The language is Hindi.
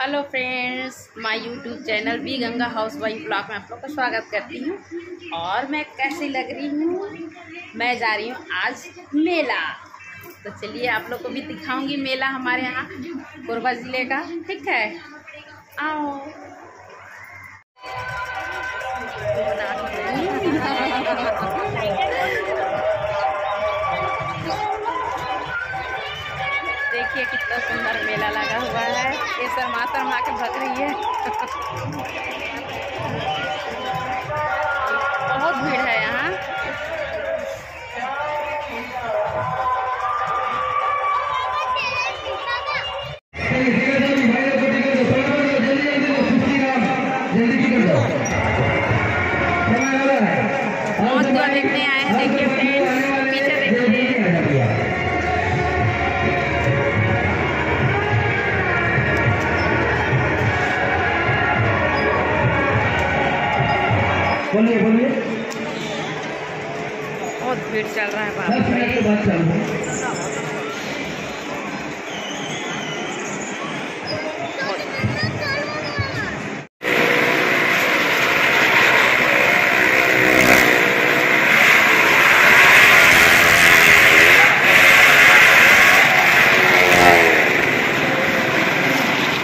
Hello friends my YouTube channel B Ganga housewife blog में आप लोग का स्वागत करती हूँ। और मैं कैसी लग रही हूँ? मैं जा रही हूँ आज मेला। तो चलिए आप लोग को भी दिखाऊँगी मेला हमारे यहाँ, कोरबा ज़िले का। ठीक है? आओ। देखिए कितना सुंदर मेला लगा हुआ है। ये शर्मा शर्मा के भग रही है। बहुत भीड़ है यहाँ। को देखने आए देखिए। बोलिए बोलिए। बहुत भीड़ चल रहा है बाप रहा रे।